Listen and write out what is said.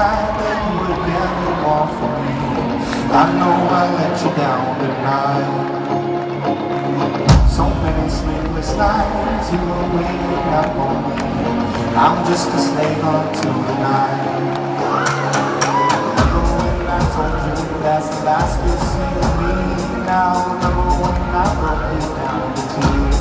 path that you would never want for me. I know I let you down tonight. So many sleepless nights you were waiting up on me. I'm just a slave until the night. Remember when I told you that's the last you see of me? Now remember when I broke you down to tears.